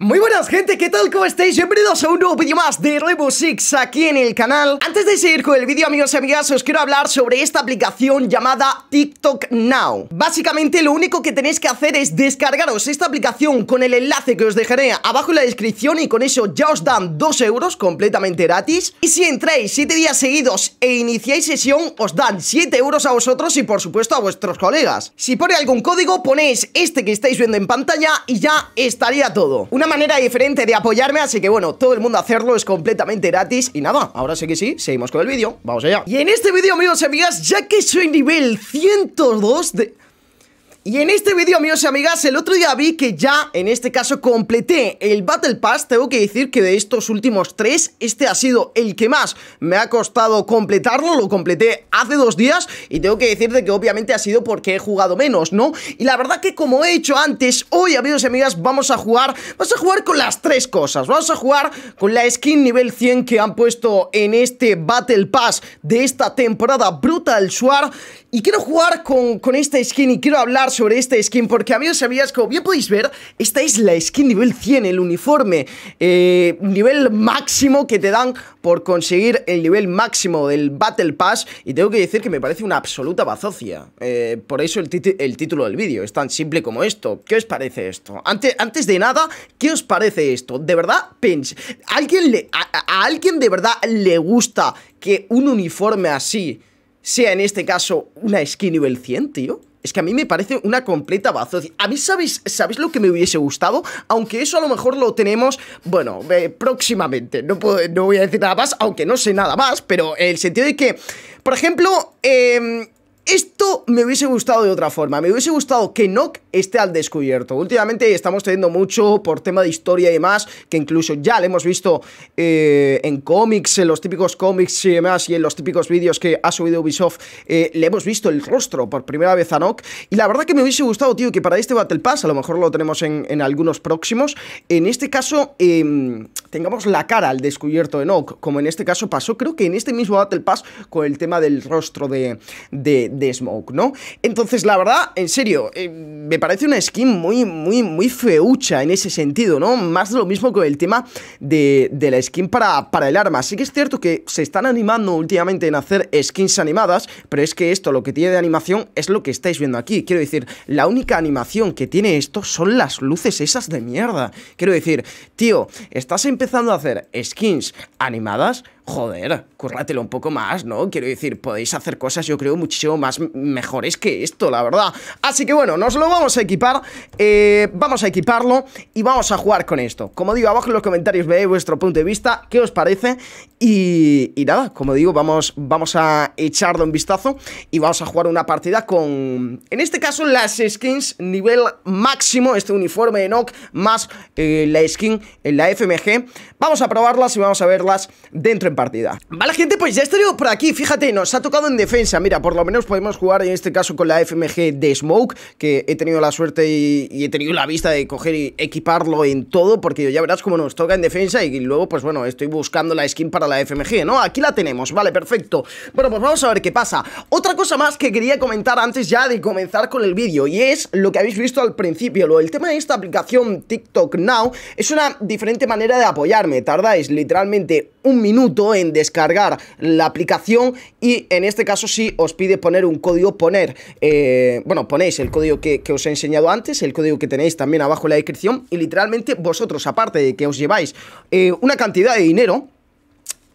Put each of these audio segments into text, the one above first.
Muy buenas gente, ¿qué tal? ¿Cómo estáis? Bienvenidos a un nuevo vídeo más de Rainbow Six aquí en el canal. Antes de seguir con el vídeo amigos y amigas os quiero hablar sobre esta aplicación llamada TikTok Now. Básicamente lo único que tenéis que hacer es descargaros esta aplicación con el enlace que os dejaré abajo en la descripción Y con eso ya os dan 2 euros completamente gratis. Y si entráis 7 días seguidos e iniciáis sesión os dan 7 euros a vosotros y por supuesto a vuestros colegas. Si pone algún código ponéis este que estáis viendo en pantalla y ya estaría todo manera diferente de apoyarme, así que bueno, todo el mundo hacerlo es completamente gratis. Y nada, ahora sí que sí, seguimos con el vídeo, vamos allá. Y en este vídeo, amigos y amigas, ya que soy nivel 102 de... Y en este vídeo, amigos y amigas, el otro día vi que ya, en este caso, completé el Battle Pass. Tengo que decir que de estos últimos tres, este ha sido el que más me ha costado completarlo. Lo completé hace dos días y tengo que decirte que obviamente ha sido porque he jugado menos, ¿no? Y la verdad que como he hecho antes, hoy, amigos y amigas, vamos a jugar Vamos a jugar con las tres cosas. Vamos a jugar con la skin nivel 100 que han puesto en este Battle Pass de esta temporada Brutal Sword Y quiero jugar con, con esta skin y quiero hablar sobre esta skin Porque amigos y amigas, como bien podéis ver Esta es la skin nivel 100, el uniforme eh, Nivel máximo que te dan por conseguir el nivel máximo del Battle Pass Y tengo que decir que me parece una absoluta bazocia eh, Por eso el, el título del vídeo es tan simple como esto ¿Qué os parece esto? Antes, antes de nada, ¿qué os parece esto? ¿De verdad? Pens ¿Alguien a alguien de verdad le gusta que un uniforme así sea en este caso una skin nivel 100, tío? Es que a mí me parece una completa bazocia. A mí, ¿sabéis, ¿sabéis lo que me hubiese gustado? Aunque eso a lo mejor lo tenemos, bueno, eh, próximamente. No, puedo, no voy a decir nada más, aunque no sé nada más, pero el sentido de que, por ejemplo, eh, esto me hubiese gustado de otra forma, me hubiese gustado que Nock esté al descubierto. Últimamente estamos teniendo mucho por tema de historia y demás, que incluso ya lo hemos visto eh, en cómics, en los típicos cómics y demás, y en los típicos vídeos que ha subido Ubisoft, eh, le hemos visto el rostro por primera vez a Nock. Y la verdad que me hubiese gustado, tío, que para este Battle Pass, a lo mejor lo tenemos en, algunos próximos, en este caso eh, tengamos la cara al descubierto de Nock, como en este caso pasó, creo que en este mismo Battle Pass, con el tema del rostro de de Smoke, ¿no? Entonces, la verdad, en serio, eh, me parece una skin muy, muy, muy feucha en ese sentido, ¿no? Más de lo mismo con el tema de, de la skin para, para el arma. Sí que es cierto que se están animando últimamente en hacer skins animadas, pero es que esto, lo que tiene de animación, es lo que estáis viendo aquí. Quiero decir, la única animación que tiene esto son las luces esas de mierda. Quiero decir, tío, estás empezando a hacer skins animadas joder, currátelo un poco más, ¿no? Quiero decir, podéis hacer cosas, yo creo, muchísimo más mejores que esto, la verdad. Así que bueno, nos lo vamos a equipar, eh, vamos a equiparlo y vamos a jugar con esto. Como digo, abajo en los comentarios veis vuestro punto de vista, qué os parece y, nada, como digo, vamos, vamos a echarle un vistazo y vamos a jugar una partida con, en este caso, las skins nivel máximo, este uniforme de Nock más eh, la skin en la FMG. Vamos a probarlas y vamos a verlas dentro partida. Vale gente, pues ya estaría por aquí Fíjate, nos ha tocado en defensa. Mira, por lo menos podemos jugar en este caso con la FMG de Smoke Que he tenido la suerte y, y he tenido la vista de coger y equiparlo en todo Porque ya verás cómo nos toca en defensa Y luego, pues bueno, estoy buscando la skin para la FMG, ¿no? Aquí la tenemos, vale, perfecto. Bueno, pues vamos a ver qué pasa. Otra cosa más que quería comentar antes ya de comenzar con el vídeo Y es lo que habéis visto al principio lo, El tema de esta aplicación TikTok Now. Es una diferente manera de apoyarme Tardáis literalmente un minuto en descargar la aplicación y en este caso sí os pide poner un código, poner, eh, bueno, ponéis el código que, que, os he enseñado antes, el código que tenéis también abajo en la descripción y literalmente vosotros, aparte de que os lleváis eh, una cantidad de dinero,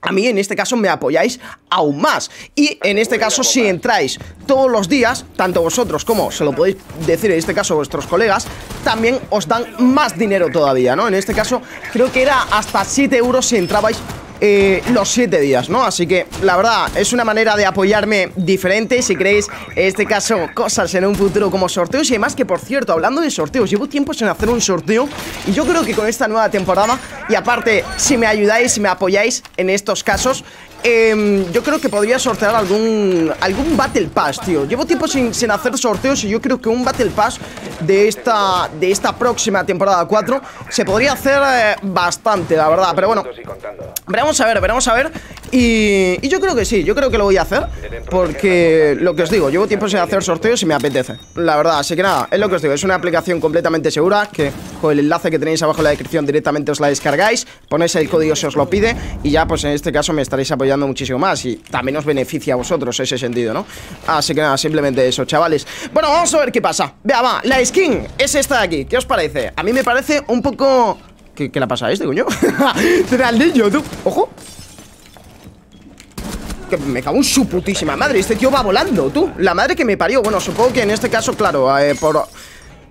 a mí en este caso me apoyáis aún más Y en este caso si entráis todos los días Tanto vosotros como se lo podéis decir en este caso a vuestros colegas También os dan más dinero todavía, ¿no? En este caso creo que era hasta 7 euros si entrabais eh, los 7 días, ¿no? Así que, la verdad, es una manera de apoyarme diferente Si queréis, en este caso, cosas en un futuro como sorteos Y además que, por cierto, hablando de sorteos Llevo tiempo sin hacer un sorteo Y yo creo que con esta nueva temporada Y aparte, si me ayudáis, si me apoyáis en estos casos eh, yo creo que podría sortear algún algún Battle Pass, tío. Llevo tiempo sin, sin, hacer sorteos y yo creo que un Battle Pass de esta, de esta próxima temporada 4 se podría hacer eh, bastante, la verdad. Pero bueno, veremos a ver, veremos a ver. Y, yo creo que sí, yo creo que lo voy a hacer Porque lo que os digo, llevo tiempo sin hacer sorteos y me apetece La verdad, así que nada, es lo que os digo Es una aplicación completamente segura Que con el enlace que tenéis abajo en la descripción directamente os la descargáis Ponéis el código si os lo pide Y ya pues en este caso me estaréis apoyando muchísimo más Y también os beneficia a vosotros ese sentido, ¿no? Así que nada, simplemente eso, chavales Bueno, vamos a ver qué pasa Vea, va, la skin es esta de aquí ¿Qué os parece? A mí me parece un poco... ¿Qué, qué le pasa a este, coño? niño, tú Ojo que me cago en su putísima madre. Este tío va volando, tú. La madre que me parió. Bueno, supongo que en este caso, claro eh, Por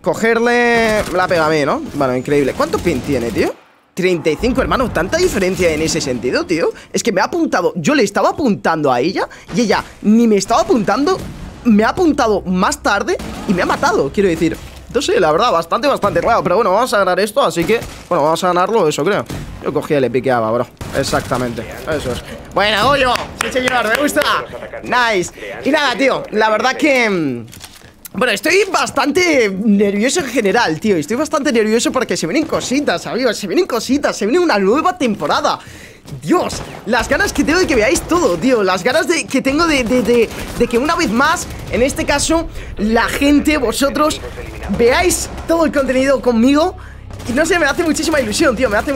cogerle la pega a mí, ¿no? Bueno, increíble. ¿Cuánto pin tiene, tío? 35, hermano, tanta diferencia en ese sentido, tío. Es que me ha apuntado, yo le estaba apuntando a ella Y ella ni me estaba apuntando. Me ha apuntado más tarde Y me ha matado, quiero decir. Entonces, la verdad, bastante, bastante raro. Pero bueno, vamos a ganar esto, así que Bueno, vamos a ganarlo, eso creo. Yo cogía y le piqueaba, bro. Exactamente, eso es Bueno, Goyo, sí señor, me gusta. Nice. Y nada, tío, la verdad que... Mm, bueno, estoy bastante nervioso en general, tío. Estoy bastante nervioso porque se vienen cositas, amigos Se vienen cositas, se viene una nueva temporada. Dios, las ganas que tengo de que veáis todo, tío. Las ganas de, que tengo de, que una vez más, en este caso La gente, vosotros, veáis todo el contenido conmigo no sé, me hace muchísima ilusión, tío Me hace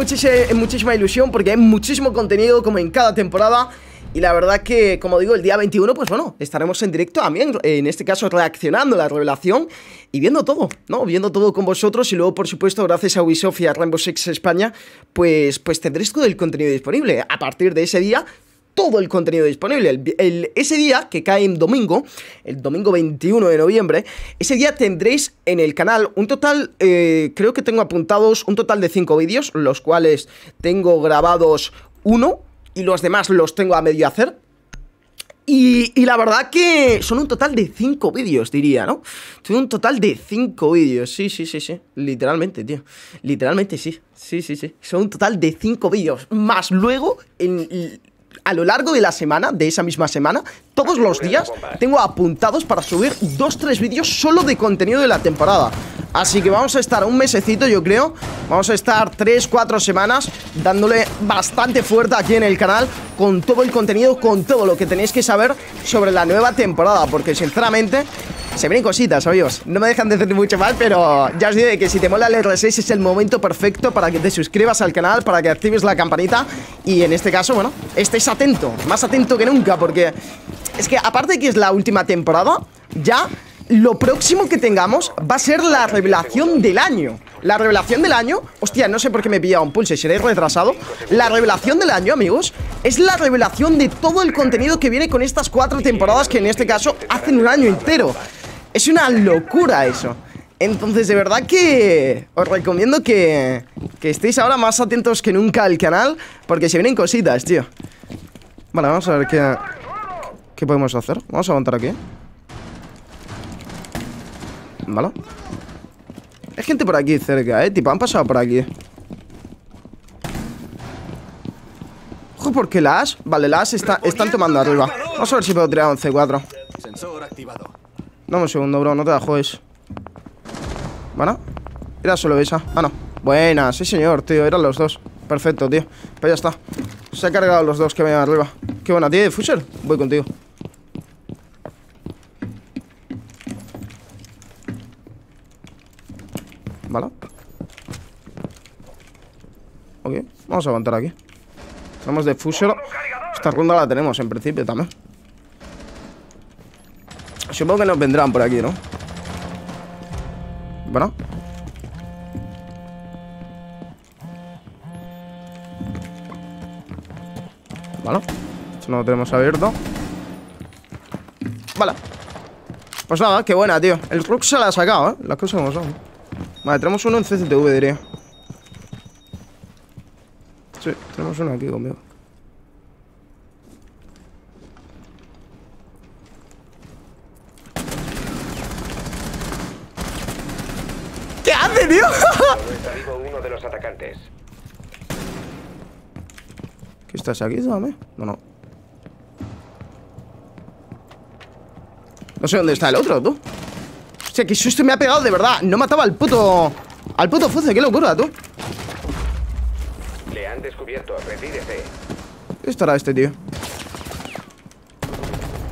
muchísima ilusión porque hay muchísimo contenido como en cada temporada y la verdad que, como digo, el día 21, pues bueno, estaremos en directo también, en este caso reaccionando a la revelación y viendo todo, ¿no? Viendo todo con vosotros y luego, por supuesto, gracias a Ubisoft y a Rainbow Six España, pues, pues tendréis todo el contenido disponible. A partir de ese día, todo el contenido disponible. El, ese día, que cae en domingo, el domingo 21 de noviembre, ese día tendréis en el canal un total, eh, creo que tengo apuntados un total de 5 vídeos, los cuales tengo grabados uno y los demás los tengo a medio hacer. Y, y, la verdad que son un total de 5 vídeos, diría, ¿no? Son un total de 5 vídeos, sí, sí, sí, sí, literalmente, tío Literalmente sí, sí, sí, sí Son un total de 5 vídeos, más luego en, a lo largo de la semana, de esa misma semana Todos los días tengo apuntados para subir 2-3 vídeos solo de contenido de la temporada. Así que vamos a estar un mesecito, yo creo. Vamos a estar 3-4 semanas Dándole bastante fuerte aquí en el canal Con todo el contenido, con todo lo que tenéis que saber Sobre la nueva temporada Porque sinceramente se vienen cositas, amigos. No me dejan de decir mucho mal, pero ya os digo que si te mola el R6 es el momento perfecto para que te suscribas al canal, para que actives la campanita. Y en este caso, bueno, estés atento, más atento que nunca Porque es que aparte de que es la última temporada, ya lo próximo que tengamos va a ser la revelación del año. La revelación del año, hostia, no sé por qué me he pillado un pulse, seré retrasado. La revelación del año, amigos, es la revelación de todo el contenido que viene con estas cuatro temporadas Que en este caso hacen un año entero Es una locura eso. Entonces, de verdad que os recomiendo que, que estéis ahora más atentos que nunca al canal Porque se vienen cositas, tío. Vale, vamos a ver qué, qué podemos hacer. Vamos a aguantar aquí. ¿Vale? Hay gente por aquí cerca, ¿eh? Tipo, han pasado por aquí. Ojo, porque las... Vale, las está, están tomando arriba. Vamos a ver si puedo tirar un C4 Dame un segundo, bro, no te da juegues. ¿Vale? Era solo esa. Ah, no. Buena, sí señor, tío, eran los dos. Perfecto, tío. Pues ya está. Se ha cargado los dos que vayan arriba. Qué buena, tío, Fusher Voy contigo. ¿Vale? Ok, vamos a aguantar aquí. Tenemos de Fusher Esta ronda la tenemos en principio también Supongo que nos vendrán por aquí, ¿no? Bueno. Vale. Esto no lo tenemos abierto. Vale. Pues nada, qué buena, tío. El Rook se la ha sacado, ¿eh? Las cosas como son. Vale, tenemos uno en CCTV, diría. Sí, tenemos uno aquí conmigo ¿Qué hace, tío? uno de los atacantes. ¿Qué estás aquí, dame? No, no No sé dónde está el otro, tú Hostia, qué susto me ha pegado de verdad No mataba al puto... Al puto Fuce, qué locura, tú Le han descubierto, retírese ¿Qué estará este tío?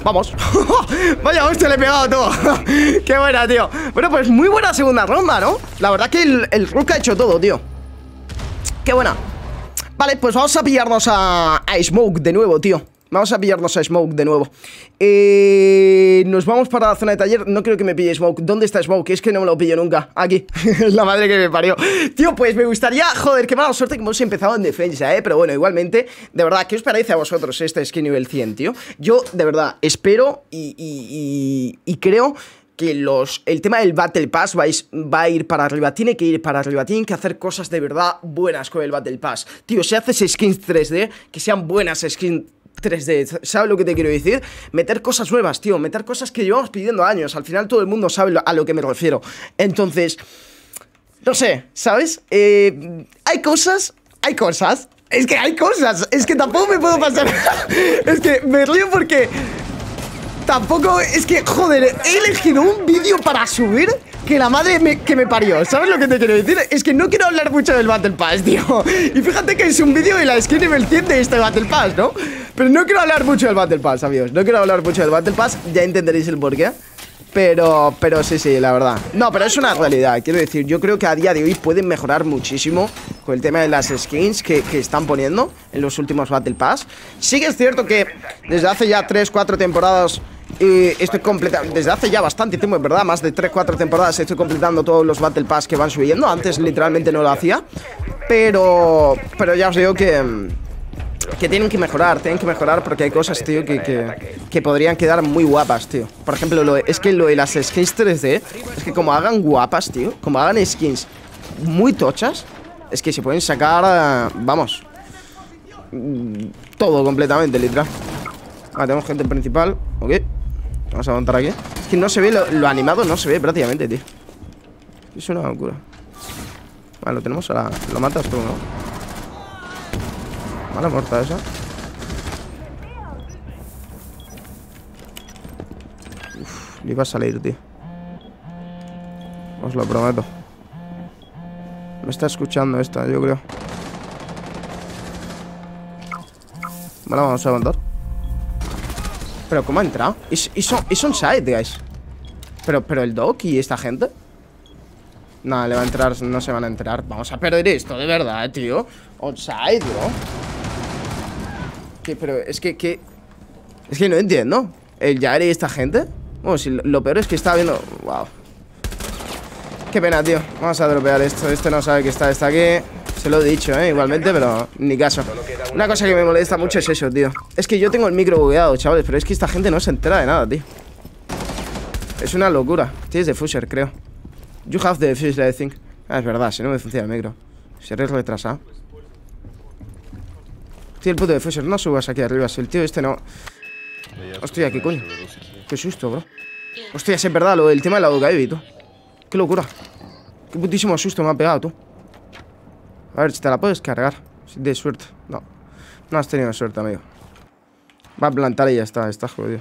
Vamos. Vaya hostia, le he pegado todo. Qué buena, tío. Bueno, pues muy buena segunda ronda, ¿no? La verdad que el, el Rook ha hecho todo, tío. Qué buena. Vale, pues vamos a pillarnos a, a Smoke de nuevo, tío Vamos a pillarnos a Smoke de nuevo. Eh, Nos vamos para la zona de taller. No creo que me pille Smoke. ¿Dónde está Smoke? Es que no me lo pillo nunca. Aquí. La madre que me parió. Tío, pues me gustaría Joder, qué mala suerte que hemos empezado en defensa, eh. Pero bueno, igualmente De verdad, ¿qué os parece a vosotros este skin nivel 100, tío? Yo, de verdad, espero y, y, creo que los, el tema del Battle Pass va a, va a, ir para arriba, tiene que ir para arriba, tienen que hacer cosas de verdad buenas con el Battle Pass. Tío, si haces skins 3D, que sean buenas skins 3D, ¿sabes lo que te quiero decir? Meter cosas nuevas, tío, meter cosas que llevamos pidiendo años, al final todo el mundo sabe a lo que me refiero. Entonces, no sé, ¿sabes? Eh, hay cosas, hay cosas, es que hay cosas, es que tampoco me puedo pasar, es que me río porque tampoco, es que, joder, he elegido un vídeo para subir que la madre que me parió. ¿Sabes lo que te quiero decir? Es que no quiero hablar mucho del Battle Pass, tío. Y fíjate que es un vídeo de la skin nivel 100 de este Battle Pass, ¿no? Pero no quiero hablar mucho del Battle Pass, amigos. No quiero hablar mucho del Battle Pass. Ya entenderéis el porqué. Pero, pero sí, sí, la verdad. No, pero es una realidad, quiero decir Yo creo que a día de hoy pueden mejorar muchísimo Con el tema de las skins que, que están poniendo En los últimos Battle Pass. Sí que es cierto que desde hace ya 3-4 temporadas y estoy completando, desde hace ya bastante tiempo, en verdad, más de 3-4 temporadas estoy completando todos los Battle Pass que van subiendo. Antes literalmente no lo hacía, pero, pero ya os digo que, que tienen que mejorar, tienen que mejorar porque hay cosas, tío, que, que, que podrían quedar muy guapas, tío. Por ejemplo, lo, es que lo de las skins 3D, es que como hagan guapas, tío, como hagan skins muy tochas, es que se pueden sacar, vamos, todo completamente, literal. Ah, tenemos gente principal, ok. Vamos a montar aquí. Es que no se ve, lo, animado no se ve prácticamente, tío. Es una locura. Vale, lo tenemos ahora. Lo matas tú, ¿no? Vale, muerta esa. Uf, le iba a salir, tío. Os lo prometo. Me está escuchando esta, yo creo. Vale, vamos a aguantar ¿Pero cómo ha entrado? Y, y, son, y son side, guys. Pero, pero el Doc y esta gente. No, le va a entrar, no se van a entrar Vamos a perder esto, de verdad, tío. Onside, bro. Pero es que, que Es que no entiendo. El Yari y esta gente. Lo peor es que está viendo Wow. Qué pena, tío. Vamos a dropear esto. Este no sabe que está, está aquí se lo he dicho, ¿eh? Igualmente, pero ni caso. Una cosa que me molesta mucho es eso, tío. Es que yo tengo el micro bugueado, chavales Pero es que esta gente no se entera de nada, tío. Es una locura. Tienes de Fusher, creo. You have the Fusher, I think Ah, es verdad, si no me funciona el micro. Si eres retrasado Tío, el puto de Fusher No subas aquí arriba Si el tío este no. Hostia, ¿qué coño? Qué susto, bro. Hostia, es verdad Lo del tema de la boca, tú. Qué locura. Qué putísimo susto me ha pegado, tú a ver si te la puedes cargar De suerte. No No has tenido suerte, amigo. Va a plantar y ya está Está jodido.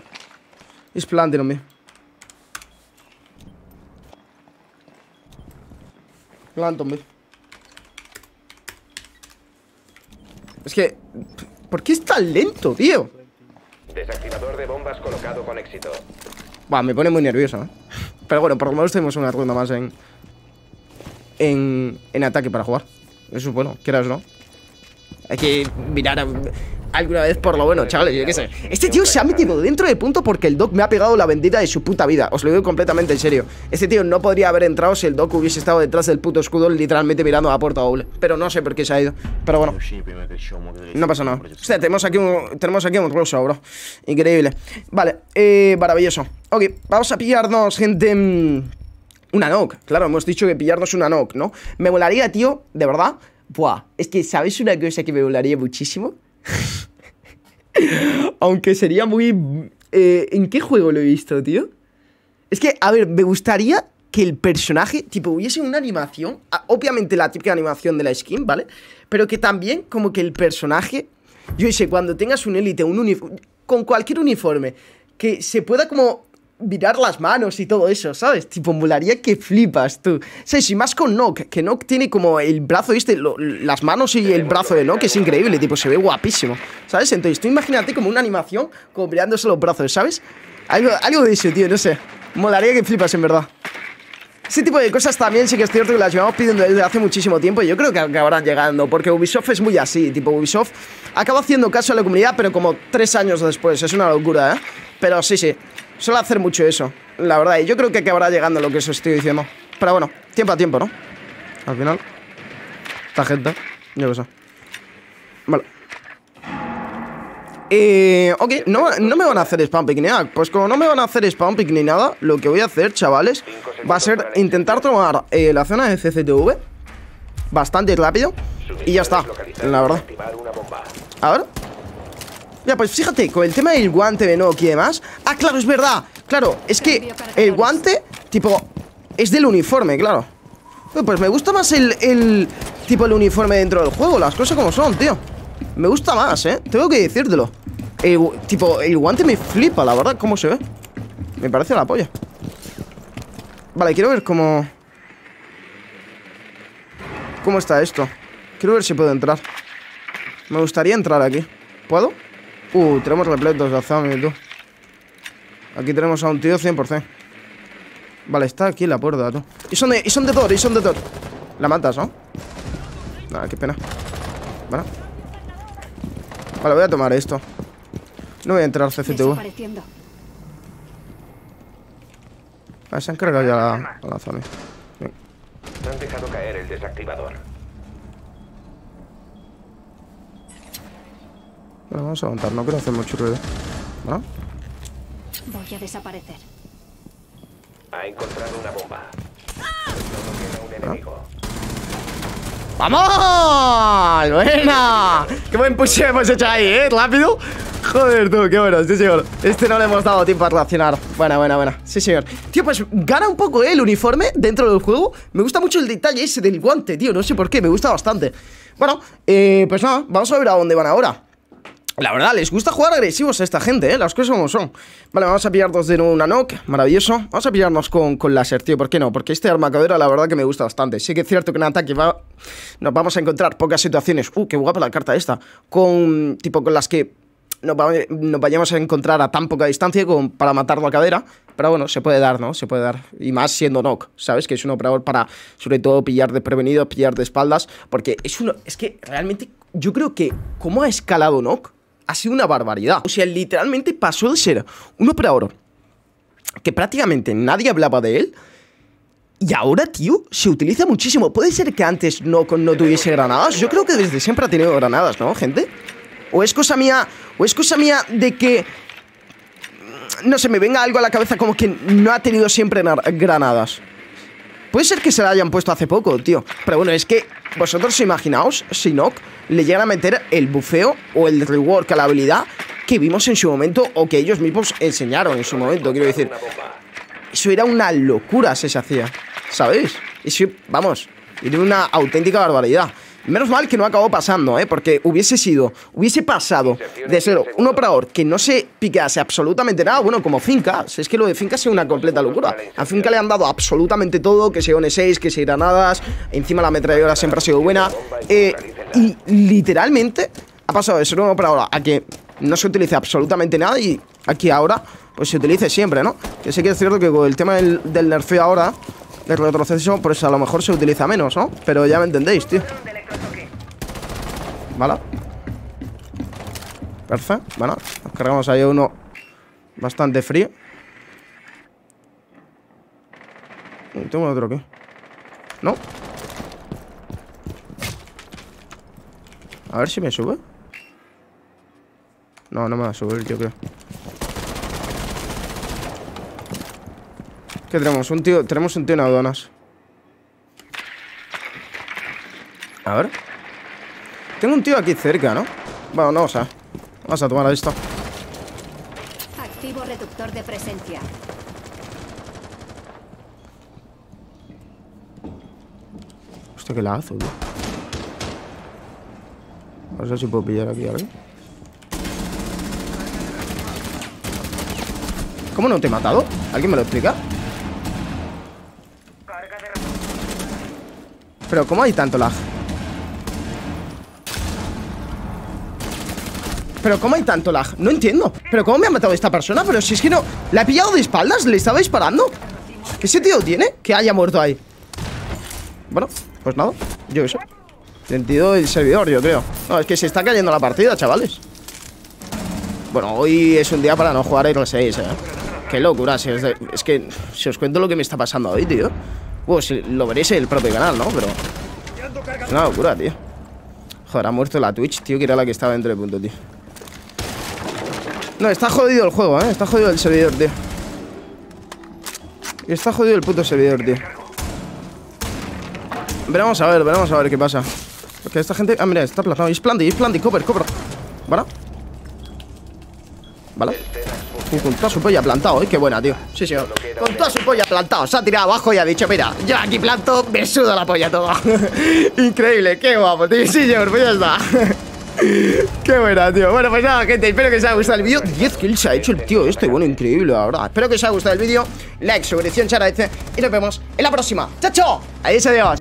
Es planting on me. Plant on me. Es que ¿Por qué es tan lento, tío? Desactivador de bombas colocado con éxito. Buah, me pone muy nervioso, ¿eh? Pero bueno, por lo menos tenemos una ronda más en En, en ataque para jugar eso es bueno, quieras no. Hay que mirar a, alguna vez por lo bueno, chavales, yo qué sé. Este tío se ha metido dentro de punto porque el Doc me ha pegado la bendita de su puta vida. Os lo digo completamente en serio. Este tío no podría haber entrado si el Doc hubiese estado detrás del puto escudo, literalmente mirando a puerta doble. Pero no sé por qué se ha ido. Pero bueno, no pasa nada. Hostia, tenemos aquí un, tenemos aquí un ruso, bro. Increíble. Vale, eh, maravilloso. Ok, vamos a pillarnos, gente. Una knock, claro, hemos dicho que pillarnos una knock, ¿no? Me volaría, tío, de verdad Buah, es que, ¿sabes una cosa que me volaría muchísimo? Aunque sería muy... Eh, ¿En qué juego lo he visto, tío? Es que, a ver, me gustaría que el personaje, tipo, hubiese una animación Obviamente la típica animación de la skin, ¿vale? Pero que también como que el personaje Yo sé, cuando tengas un élite, un uniforme Con cualquier uniforme Que se pueda como virar las manos y todo eso, ¿sabes? Tipo, molaría que flipas tú. Sí, sí, más con Nock, que Nock tiene como el brazo este, las manos y el brazo de Nock es increíble, tipo, se ve guapísimo, ¿sabes? Entonces, tú imagínate como una animación, como los brazos, ¿sabes? Algo, algo de eso, tío, no sé. Molaría que flipas, en verdad. Ese tipo de cosas también sí que es cierto que las llevamos pidiendo desde hace muchísimo tiempo y yo creo que acabarán llegando, porque Ubisoft es muy así, tipo Ubisoft acaba haciendo caso a la comunidad, pero como tres años después, es una locura, ¿eh? Pero sí, sí, suele hacer mucho eso, la verdad, y yo creo que acabará llegando lo que os estoy diciendo. Pero bueno, tiempo a tiempo, ¿no? Al final, esta gente, yo qué sé. Vale. Eh, ok, no, no me van a hacer spam pick ni nada. Pues como no me van a hacer spam pick ni nada, lo que voy a hacer, chavales, va a ser intentar tomar eh, la zona de CCTV bastante rápido y ya está, la verdad. A ver. Ya, pues fíjate, con el tema del guante de Nokia y demás. Ah, claro, es verdad. Claro, es que el guante, tipo, es del uniforme, claro. Pues me gusta más el, el tipo el uniforme dentro del juego, las cosas como son, tío. Me gusta más, ¿eh? Tengo que decírtelo. El tipo, el guante me flipa, la verdad, cómo se ve. Me parece la polla. Vale, quiero ver cómo... ¿Cómo está esto? Quiero ver si puedo entrar. Me gustaría entrar aquí. ¿Puedo? Uh, tenemos repletos de zombies, tú. Aquí tenemos a un tío 100%. Vale, está aquí en la puerta, tú. Y son de, y son de Thor, y son de Thor. La matas, ¿no? Nada, qué pena. Vale. Vale, voy a tomar esto. No voy a entrar CCTV. Ah, se han cargado ya la, a la zombie. Bien. Han dejado caer el desactivador. Vamos a aguantar, no quiero hacer mucho ruido. ¿Vale? Voy a desaparecer. Ha encontrado una bomba. Solo queda un enemigo. ¡Vamos! ¡Buena! ¡Qué buen push hemos hecho ahí, eh! ¿Rápido? Joder, tú, qué bueno, sí, señor. Este no le hemos dado tiempo a reaccionar. Buena, buena, buena. Sí, señor. Tío, pues gana un poco, eh, el uniforme dentro del juego. Me gusta mucho el detalle ese del guante, tío. No sé por qué, me gusta bastante. Bueno, eh, pues nada, vamos a ver a dónde van ahora. La verdad, les gusta jugar agresivos a esta gente, ¿eh? Las cosas como son. Vale, vamos a pillarnos de nuevo una knock. Maravilloso. Vamos a pillarnos con, con láser, tío. ¿Por qué no? Porque este arma cadera, la verdad que me gusta bastante. Sí que es cierto que en ataque va... nos vamos a encontrar pocas situaciones. Uh, qué guapa la carta esta. Con... tipo, con las que nos, va- nos vayamos a encontrar a tan poca distancia como para matarlo a cadera. Pero bueno, se puede dar, ¿no? Se puede dar. Y más siendo knock, ¿sabes? Que es un operador para, sobre todo, pillar de prevenido, pillar de espaldas. Porque es uno. Es que realmente yo creo que, ¿cómo ha escalado knock? Ha sido una barbaridad. O sea, literalmente pasó de ser un operador que prácticamente nadie hablaba de él. Y ahora, tío, se utiliza muchísimo. Puede ser que antes no, no tuviese granadas. Yo creo que desde siempre ha tenido granadas, ¿no, gente? O es cosa mía. O es cosa mía de que. No sé, me venga algo a la cabeza como que no ha tenido siempre granadas. Puede ser que se la hayan puesto hace poco, tío. Pero bueno, es que vosotros imaginaos si Nock le llegan a meter el bufeo o el rework a la habilidad que vimos en su momento o que ellos mismos enseñaron en su momento, quiero decir. Eso era una locura si se hacía, ¿sabéis? Eso, vamos, era una auténtica barbaridad. Menos mal que no acabó pasando, ¿eh? Porque hubiese sido, hubiese pasado de ser un operador que no se picase absolutamente nada, bueno, como Finca, es que lo de Finca es una completa locura. A Finca le han dado absolutamente todo, que sea N6, que sea granadas, encima la ametralladora siempre ha sido buena, eh, y literalmente ha pasado de ser un operador a que no se utilice absolutamente nada y aquí ahora pues se utilice siempre, ¿no? Que sí que es cierto que con el tema del, del nerfeo ahora, del retroceso, pues a lo mejor se utiliza menos, ¿no? Pero ya me entendéis, tío. ¿Vale? Perfecto, bueno, nos cargamos ahí uno bastante frío. Uh, tengo otro aquí. ¿No? A ver si me sube. No, no me va a subir, yo creo. ¿Qué tenemos? Un tío, tenemos un tío en aduanas. A ver. Tengo un tío aquí cerca, ¿no? Bueno, no, o sea. Vamos a tomar esto. Activo reductor de presencia. Hostia, qué lazo, tío. A ver si puedo pillar aquí a alguien. ¿Cómo no te he matado? ¿Alguien me lo explica? Pero ¿cómo hay tanto lag? Pero ¿cómo hay tanto lag? No entiendo Pero ¿cómo me ha matado esta persona? Pero si es que no... ¿La he pillado de espaldas? ¿Le estaba disparando? ¿Qué sentido tiene que haya muerto ahí? Bueno, pues nada Yo qué sé Sentido el servidor, yo creo No, es que se está cayendo la partida, chavales Bueno, hoy es un día para no jugar r 6, eh Qué locura, es, es que si os cuento lo que me está pasando hoy, tío Bueno, si lo veréis en el propio canal, ¿no? Pero una locura, tío Joder, ha muerto la Twitch, tío, que era la que estaba dentro de punto, tío No, está jodido el juego, ¿eh? Está jodido el servidor, tío. Está jodido el puto servidor, tío. Veremos a ver, veremos a ver qué pasa. Porque esta gente... Ah, mira, está plantado Es planty, es planty, cover, cover. ¿Vale? ¿Vale? Y con toda su polla plantado, ¿eh? Qué buena, tío. Sí, señor. Con toda su polla plantado. Se ha tirado abajo y ha dicho Mira, yo aquí planto Me suda la polla todo Increíble, qué guapo, tío. Sí, señor, pues ya está Qué buena, tío. Bueno, pues nada, gente Espero que os haya gustado el vídeo. 10 kills ha hecho el tío este Bueno, increíble, la verdad. Espero que os haya gustado el vídeo. Like, suscripción, se agradece Y nos vemos en la próxima. ¡Chao, chao! Adiós, adiós